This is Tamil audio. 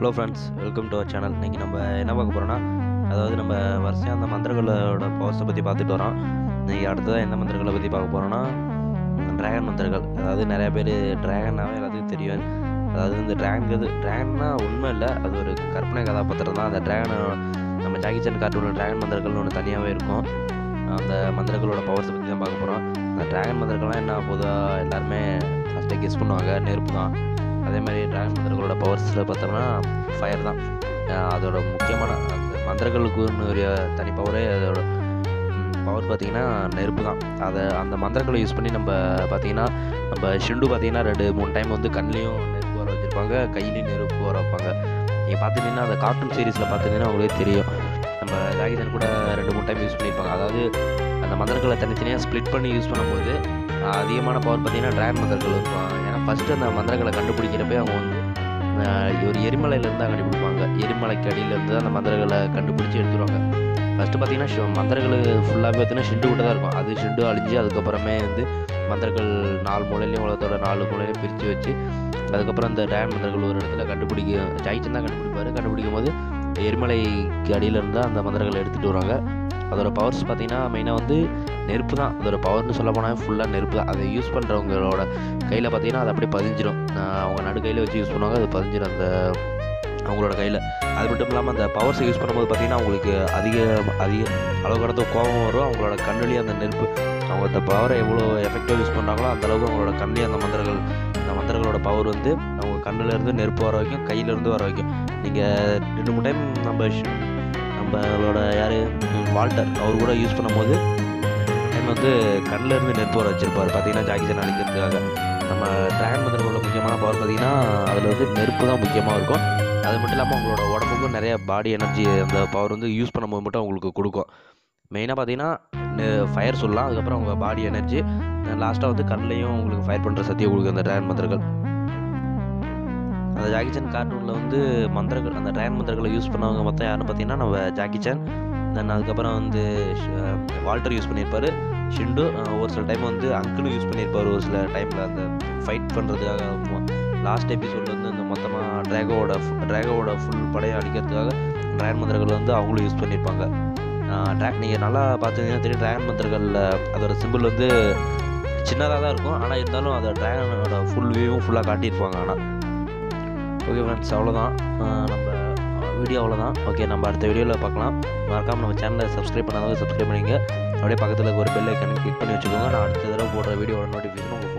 Hello friends welcome to our channel இன்றைக்கி நம்ம என்ன பார்க்க போகிறோன்னா அதாவது நம்ம வரிசையாக அந்த மந்திரங்களோட பவர்ஸை பற்றி பார்த்துட்டு வரோம். இன்றைக்கி அடுத்ததாக எந்த மந்திரங்களை பற்றி பார்க்க போகிறோன்னா ட்ராகன் மந்திரங்கள். அதாவது நிறையா பேர் ட்ராகன்னாவே எல்லாத்துக்கும் தெரியும். அதாவது இந்த ட்ராகன்கிறது ட்ராகன்னா உண்மை இல்லை அது ஒரு கற்பனை கதாபாத்திரம் தான். அந்த ட்ராகனை நம்ம ஜாக்கி சான் கார்ட்டூனில் ட்ராகன் மந்திரங்கள்னு ஒன்று தனியாகவே இருக்கும். அந்த மந்திரங்களோட பவர்ஸை பற்றி தான் பார்க்க போகிறோம் அந்த ட்ராகன் மந்திரங்கள்லாம் என்ன பொதுவாக எல்லாருமே ஃபஸ்ட்டு கெஸ் பண்ணுவாங்க. நெருப்பு தான். அதே மாதிரி டிராகன் மந்திரங்களோட பவர்ஸில் பார்த்தோம்னா ஃபயர் தான். அதோட முக்கியமான அந்த மந்திரங்களுக்குன்னு ஒரு தனி பவரே அதோட பவர் பார்த்தீங்கன்னா நெருப்பு தான். அதை அந்த மந்திரங்களை யூஸ் பண்ணி நம்ம பார்த்தீங்கன்னா நம்ம ஷிண்டு பார்த்திங்கன்னா ரெண்டு மூணு டைம் வந்து கண்லேயும் நெருப்பு வர வச்சுருப்பாங்க கையிலையும் நெருப்பு வர வைப்பாங்க. நீங்கள் பார்த்துட்டிங்கன்னா அந்த கார்ட்டூன் சீரீஸில் பார்த்துட்டிங்கன்னா உங்களுக்கு தெரியும். நம்ம ஜாகிசன் கூட ரெண்டு மூணு டைம் யூஸ் பண்ணியிருப்பாங்க அதாவது அந்த மந்திரங்களை தனித்தனியாக ஸ்ப்ளிட் பண்ணி யூஸ் பண்ணும்போது அதிகமான பவர் பார்த்தீங்கன்னா டிராகன் மந்திரங்கள் இருக்கும். ஏன்னா ஃபஸ்ட்டு அந்த மந்திரங்களை கண்டுபிடிக்கிறப்பே அவங்க வந்து ஒரு எரிமலையிலேருந்து தான் கண்டுபிடிப்பாங்க. எரிமலைக்கு அடியிலேருந்து அந்த மந்திரங்களை கண்டுபிடிச்சி எடுத்துருவாங்க. ஃபஸ்ட்டு பார்த்தீங்கன்னா மந்திரங்கள் ஃபுல்லாகவே பார்த்தீங்கன்னா ஷெட்டு விட்டு தான் இருக்கும். அது ஷெட்டு அழிஞ்சு அதுக்கப்புறமே வந்து மந்திரங்கள் நாலு மூலையிலையும் உலகத்தோட நாலு மூலையிலையும் பிரித்து வச்சு அதுக்கப்புறம் அந்த ட்ராகன் மந்திரங்கள் ஒரு இடத்துல கண்டுபிடிக்க ஜாய்ச்சன் தான் கண்டுபிடிப்பார். கண்டுபிடிக்கும் போது எரிமலைக்கு அடியிலேருந்து தான் அந்த மந்திரங்களை எடுத்துகிட்டு வருவாங்க. அதோடய பவர்ஸ் பார்த்தீங்கன்னா மெயினாக வந்து நெருப்பு தான். அதோட பவர்னு சொல்ல போனால் ஃபுல்லாக நெருப்பு தான். அதை யூஸ் பண்ணுறவங்களோட கையில் பார்த்தீங்கன்னா அது அப்படியே பதிஞ்சிடும் அவங்க நடு கையில் வச்சு யூஸ் பண்ணுவாங்க அது பதிஞ்சிடும் அந்த அவங்களோட கையில். அது மட்டும் இல்லாமல் அந்த பவர்ஸை யூஸ் பண்ணும்போது பார்த்தீங்கன்னா அவங்களுக்கு அதிக அதிக அளவு கடந்த கோபம் வரும். அவங்களோட கண்ணுலேயே அந்த நெருப்பு அவங்க அந்த பவரை எவ்வளோ எஃபெக்டிவாக யூஸ் பண்ணுறாங்களோ அந்தளவுக்கு அவங்களோட கண்ணிலே அந்த மந்திரங்கள் அந்த மந்திரங்களோட பவர் வந்து அவங்க கண்ணிலேருந்து நெருப்பு வர வைக்கும் கையிலேருந்து வர வைக்கும் நீங்கள் ரெண்டு மூணு டைம் நம்ம இப்போ அவரோட யார்? வால்டர். அவர் கூட யூஸ் பண்ணும்போது டைம் வந்து கண்ணில் இருந்து நெருப்பு வச்சுருப்பார். வச்சிருப்பார் பார்த்தீங்கன்னா ஜாக்கிசன் அழிக்கிறதுக்காக நம்ம ட்ராகன் உள்ள முக்கியமான பவர் பார்த்தீங்கன்னா அதில் வந்து நெருப்பு தான் முக்கியமாக இருக்கும். அது மட்டும் இல்லாமல் அவங்களோட உடம்புக்கும் நிறைய பாடி எனர்ஜி அந்த பவர் வந்து யூஸ் பண்ணும்போது மட்டும் அவங்களுக்கு கொடுக்கும். மெயினாக பார்த்தீங்கன்னா ஃபயர் சொல்லலாம். அதுக்கப்புறம் அவங்க பாடி எனர்ஜி லாஸ்ட்டாக வந்து கண்ணிலையும் உங்களுக்கு ஃபயர் பண்ணுற சக்தியை கொடுக்கும் அந்த ட்ராகன் மந்திரங்கள். அந்த கார்ட்டூனில் வந்து மந்திரங்கள் அந்த ட்ராகன் மந்திரங்களை யூஸ் பண்ணவங்க மொத்தம் யாருன்னு பார்த்தீங்கன்னா நம்ம ஜாக்கிச்சன் தென் அதுக்கப்புறம் வந்து வால்டர் யூஸ் பண்ணியிருப்பார். ஷிண்டு ஒரு சில டைம் வந்து அங்கிளும் யூஸ் பண்ணியிருப்பார். ஒரு சில டைமில் அந்த ஃபைட் பண்ணுறதுக்காக லாஸ்ட் எபிசோடில் வந்து இந்த மொத்தமாக ட்ராகோவோட ட்ராகோவோட ஃபுல் படையை அடிக்கிறதுக்காக ட்ராகன் மந்திரங்கள் வந்து அவங்களும் யூஸ் பண்ணியிருப்பாங்க. ட்ராக் நீங்கள் நல்லா பார்த்துருந்தீங்கன்னா தெரியும் ட்ராகன் மந்திரங்களில் அதோட சிம்பிள் வந்து சின்னதாக தான் இருக்கும். ஆனால் இருந்தாலும் அதை ட்ராகனோட ஃபுல் வியூவும் ஃபுல்லாக காட்டியிருப்பாங்க. ஆனால் ஓகே ஃப்ரெண்ட்ஸ் அவ்வளோதான் நம்ம வீடியோ அவ்வளோதான் ஓகே நம்ம அடுத்த வீடியோவில் பார்க்கலாம். மறக்காமல் நம்ம சேனலை சப்ஸ்கிரைப் பண்ணாதவங்க சப்ஸ்கிரைப் பண்ணிங்க அப்படியே பக்கத்தில் ஒரு பெல் கனெக்ட் கிளிக் பண்ணி வச்சுக்கோங்க. நான் அடுத்த தடவை போடுற வீடியோட நோட்டிஃபிகேஷன் உங்களுக்கு